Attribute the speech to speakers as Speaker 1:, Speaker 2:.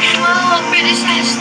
Speaker 1: Wow, pretty size.